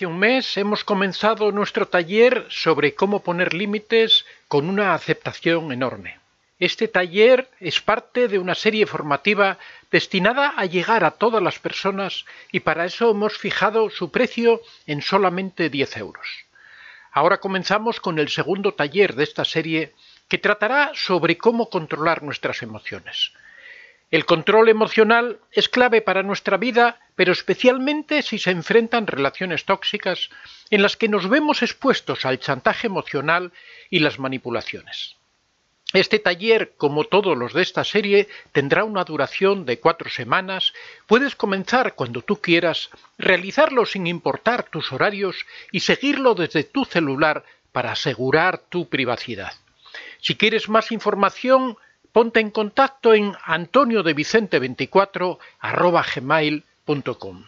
Hace un mes hemos comenzado nuestro taller sobre cómo poner límites con una aceptación enorme. Este taller es parte de una serie formativa destinada a llegar a todas las personas y para eso hemos fijado su precio en solamente 10 euros. Ahora comenzamos con el segundo taller de esta serie que tratará sobre cómo controlar nuestras emociones. El control emocional es clave para nuestra vida, pero especialmente si se enfrentan relaciones tóxicas en las que nos vemos expuestos al chantaje emocional y las manipulaciones. Este taller, como todos los de esta serie, tendrá una duración de cuatro semanas. Puedes comenzar cuando tú quieras, realizarlo sin importar tus horarios y seguirlo desde tu celular para asegurar tu privacidad. Si quieres más información, ponte en contacto en antoniodevicente24 gmail.com.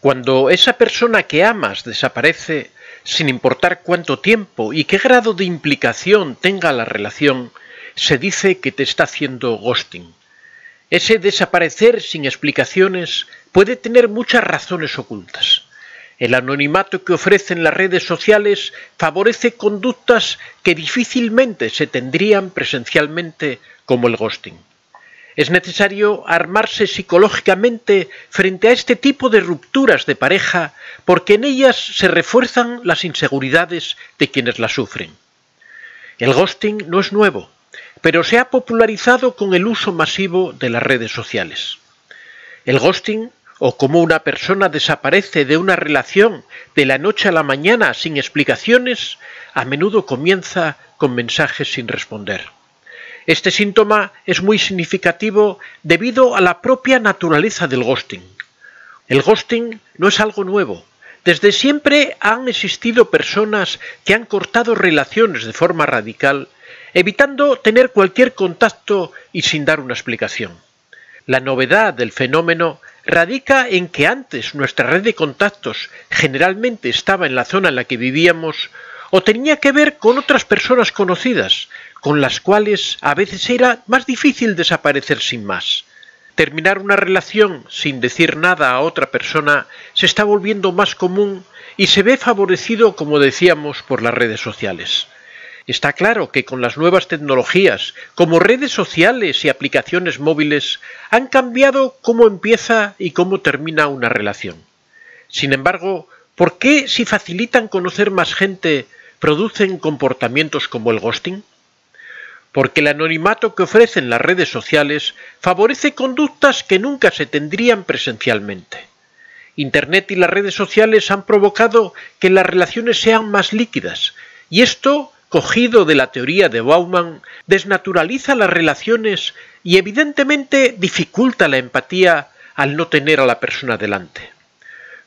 Cuando esa persona que amas desaparece, sin importar cuánto tiempo y qué grado de implicación tenga la relación, se dice que te está haciendo ghosting. Ese desaparecer sin explicaciones puede tener muchas razones ocultas. El anonimato que ofrecen las redes sociales favorece conductas que difícilmente se tendrían presencialmente como el ghosting. Es necesario armarse psicológicamente frente a este tipo de rupturas de pareja porque en ellas se refuerzan las inseguridades de quienes la sufren. El ghosting no es nuevo, pero se ha popularizado con el uso masivo de las redes sociales. El ghosting o cómo una persona desaparece de una relación de la noche a la mañana sin explicaciones, a menudo comienza con mensajes sin responder. Este síntoma es muy significativo debido a la propia naturaleza del ghosting. El ghosting no es algo nuevo. Desde siempre han existido personas que han cortado relaciones de forma radical, evitando tener cualquier contacto y sin dar una explicación. La novedad del fenómeno radica en que antes nuestra red de contactos generalmente estaba en la zona en la que vivíamos o tenía que ver con otras personas conocidas, con las cuales a veces era más difícil desaparecer sin más. Terminar una relación sin decir nada a otra persona se está volviendo más común y se ve favorecido, como decíamos, por las redes sociales. Está claro que con las nuevas tecnologías, como redes sociales y aplicaciones móviles, han cambiado cómo empieza y cómo termina una relación. Sin embargo, ¿por qué si facilitan conocer más gente producen comportamientos como el ghosting? Porque el anonimato que ofrecen las redes sociales favorece conductas que nunca se tendrían presencialmente. Internet y las redes sociales han provocado que las relaciones sean más líquidas, y esto cogido de la teoría de Bauman, desnaturaliza las relaciones y evidentemente dificulta la empatía al no tener a la persona delante.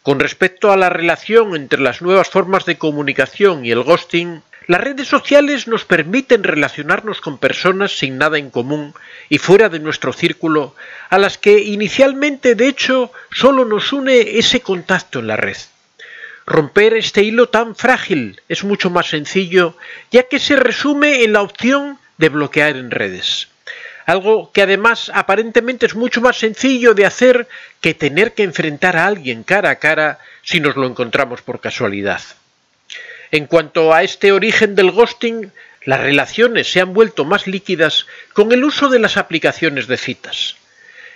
Con respecto a la relación entre las nuevas formas de comunicación y el ghosting, las redes sociales nos permiten relacionarnos con personas sin nada en común y fuera de nuestro círculo, a las que inicialmente de hecho solo nos une ese contacto en la red. Romper este hilo tan frágil es mucho más sencillo, ya que se resume en la opción de bloquear en redes. Algo que además aparentemente es mucho más sencillo de hacer que tener que enfrentar a alguien cara a cara si nos lo encontramos por casualidad. En cuanto a este origen del ghosting, las relaciones se han vuelto más líquidas con el uso de las aplicaciones de citas.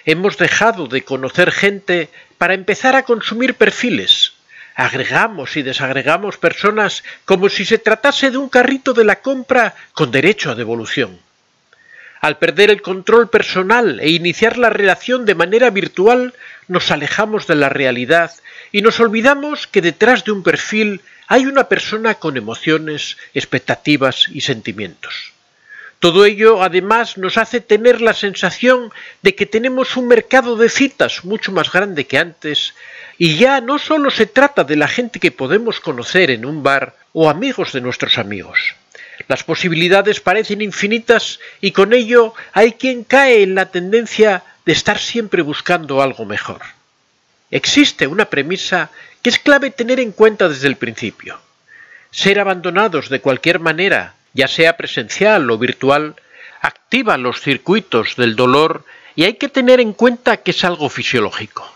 Hemos dejado de conocer gente para empezar a consumir perfiles, agregamos y desagregamos personas como si se tratase de un carrito de la compra con derecho a devolución. Al perder el control personal e iniciar la relación de manera virtual, nos alejamos de la realidad y nos olvidamos que detrás de un perfil hay una persona con emociones, expectativas y sentimientos. Todo ello además nos hace tener la sensación de que tenemos un mercado de citas mucho más grande que antes y ya no solo se trata de la gente que podemos conocer en un bar o amigos de nuestros amigos. Las posibilidades parecen infinitas y con ello hay quien cae en la tendencia de estar siempre buscando algo mejor. Existe una premisa que es clave tener en cuenta desde el principio. Ser abandonados de cualquier manera ya sea presencial o virtual, activa los circuitos del dolor y hay que tener en cuenta que es algo fisiológico.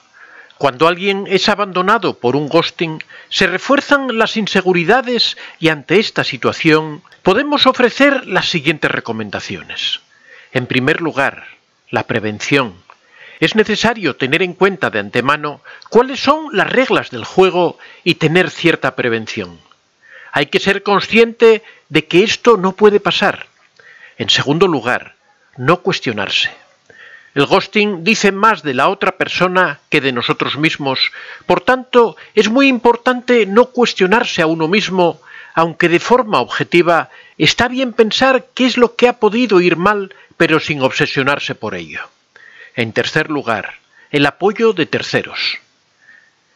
Cuando alguien es abandonado por un ghosting, se refuerzan las inseguridades y ante esta situación podemos ofrecer las siguientes recomendaciones. En primer lugar, la prevención. Es necesario tener en cuenta de antemano cuáles son las reglas del juego y tener cierta prevención. Hay que ser consciente de que esto no puede pasar. En segundo lugar, no cuestionarse. El ghosting dice más de la otra persona que de nosotros mismos, por tanto es muy importante no cuestionarse a uno mismo, aunque de forma objetiva está bien pensar qué es lo que ha podido ir mal, pero sin obsesionarse por ello. En tercer lugar, el apoyo de terceros.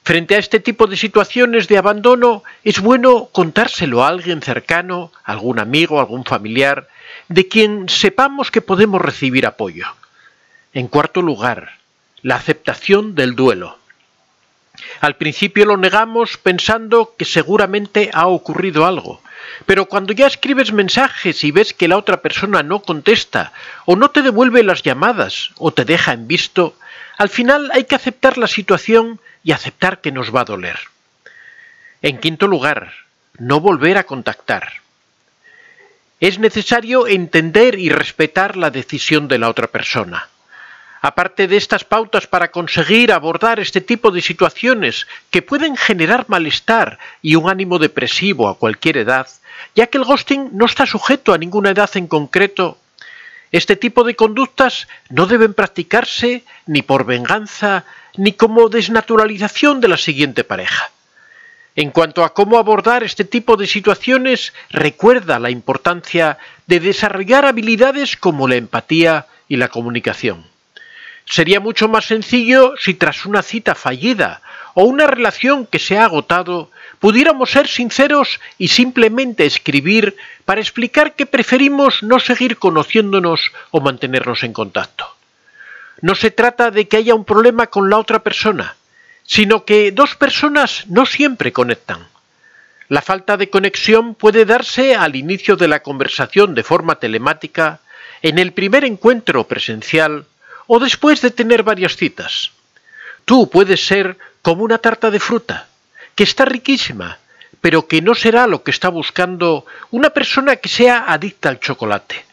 Frente a este tipo de situaciones de abandono, es bueno contárselo a alguien cercano, algún amigo, algún familiar, de quien sepamos que podemos recibir apoyo. En cuarto lugar, la aceptación del duelo. Al principio lo negamos pensando que seguramente ha ocurrido algo, pero cuando ya escribes mensajes y ves que la otra persona no contesta, o no te devuelve las llamadas, o te deja en visto, al final hay que aceptar la situación y aceptar que nos va a doler. En quinto lugar, no volver a contactar. Es necesario entender y respetar la decisión de la otra persona. Aparte de estas pautas para conseguir abordar este tipo de situaciones que pueden generar malestar y un ánimo depresivo a cualquier edad, ya que el ghosting no está sujeto a ninguna edad en concreto, este tipo de conductas no deben practicarse ni por venganza ni como desnaturalización de la siguiente pareja. En cuanto a cómo abordar este tipo de situaciones, recuerda la importancia de desarrollar habilidades como la empatía y la comunicación. Sería mucho más sencillo si tras una cita fallida o una relación que se ha agotado, pudiéramos ser sinceros y simplemente escribir para explicar que preferimos no seguir conociéndonos o mantenernos en contacto. No se trata de que haya un problema con la otra persona, sino que dos personas no siempre conectan. La falta de conexión puede darse al inicio de la conversación de forma telemática, en el primer encuentro presencial o después de tener varias citas. Tú puedes ser como una tarta de fruta, que está riquísima, pero que no será lo que está buscando una persona que sea adicta al chocolate.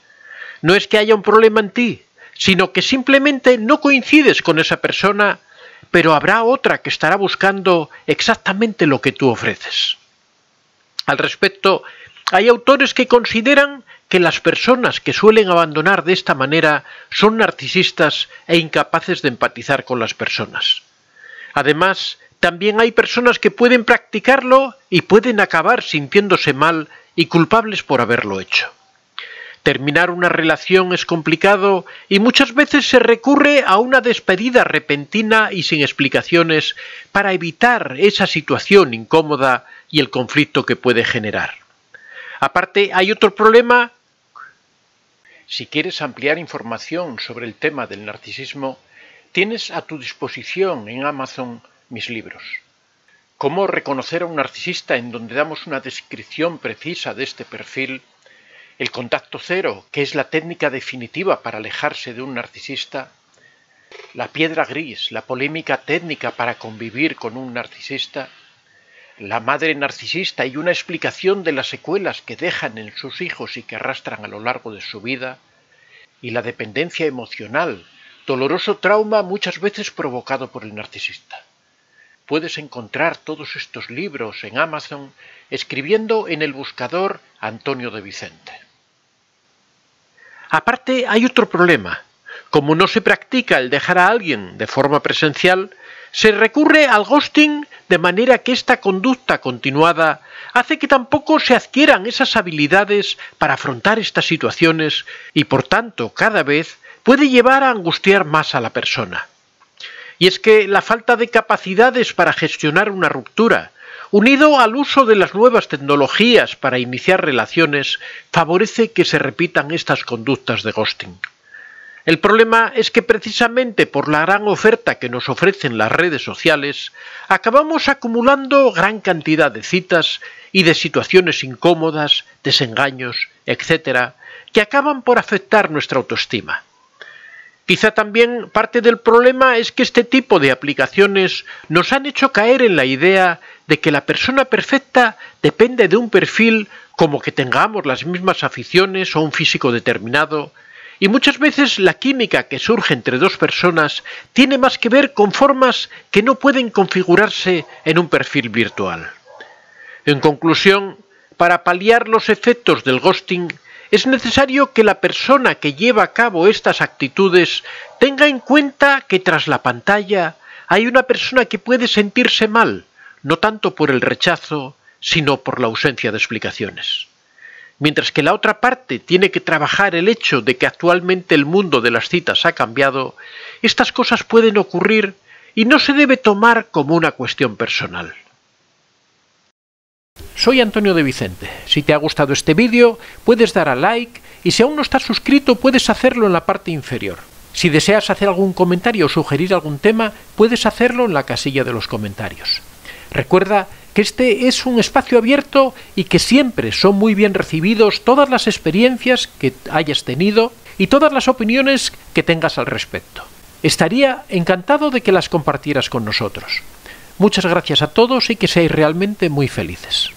No es que haya un problema en ti, sino que simplemente no coincides con esa persona, pero habrá otra que estará buscando exactamente lo que tú ofreces. Al respecto, hay autores que consideran que las personas que suelen abandonar de esta manera son narcisistas e incapaces de empatizar con las personas. Además, también hay personas que pueden practicarlo y pueden acabar sintiéndose mal y culpables por haberlo hecho. Terminar una relación es complicado y muchas veces se recurre a una despedida repentina y sin explicaciones para evitar esa situación incómoda y el conflicto que puede generar. Aparte, hay otro problema si quieres ampliar información sobre el tema del narcisismo, tienes a tu disposición en Amazon mis libros. Cómo reconocer a un narcisista en donde damos una descripción precisa de este perfil, el contacto cero, que es la técnica definitiva para alejarse de un narcisista, la piedra gris, la polémica técnica para convivir con un narcisista, la madre narcisista y una explicación de las secuelas que dejan en sus hijos y que arrastran a lo largo de su vida, y la dependencia emocional, doloroso trauma muchas veces provocado por el narcisista. Puedes encontrar todos estos libros en Amazon escribiendo en el buscador Antonio de Vicente. Aparte hay otro problema. Como no se practica el dejar a alguien de forma presencial, se recurre al ghosting de manera que esta conducta continuada hace que tampoco se adquieran esas habilidades para afrontar estas situaciones y por tanto cada vez puede llevar a angustiar más a la persona. Y es que la falta de capacidades para gestionar una ruptura, unido al uso de las nuevas tecnologías para iniciar relaciones, favorece que se repitan estas conductas de ghosting. El problema es que precisamente por la gran oferta que nos ofrecen las redes sociales, acabamos acumulando gran cantidad de citas y de situaciones incómodas, desengaños etcétera, que acaban por afectar nuestra autoestima. Quizá también parte del problema es que este tipo de aplicaciones nos han hecho caer en la idea de que la persona perfecta depende de un perfil como que tengamos las mismas aficiones o un físico determinado, y muchas veces la química que surge entre dos personas tiene más que ver con formas que no pueden configurarse en un perfil virtual. En conclusión, para paliar los efectos del ghosting, es necesario que la persona que lleva a cabo estas actitudes tenga en cuenta que tras la pantalla hay una persona que puede sentirse mal, no tanto por el rechazo, sino por la ausencia de explicaciones. Mientras que la otra parte tiene que trabajar el hecho de que actualmente el mundo de las citas ha cambiado, estas cosas pueden ocurrir y no se debe tomar como una cuestión personal. Soy Antonio de Vicente. Si te ha gustado este vídeo, puedes dar a like y si aún no estás suscrito, puedes hacerlo en la parte inferior. Si deseas hacer algún comentario o sugerir algún tema, puedes hacerlo en la casilla de los comentarios. Recuerda que este es un espacio abierto y que siempre son muy bien recibidos todas las experiencias que hayas tenido y todas las opiniones que tengas al respecto. Estaría encantado de que las compartieras con nosotros. Muchas gracias a todos y que seáis realmente muy felices.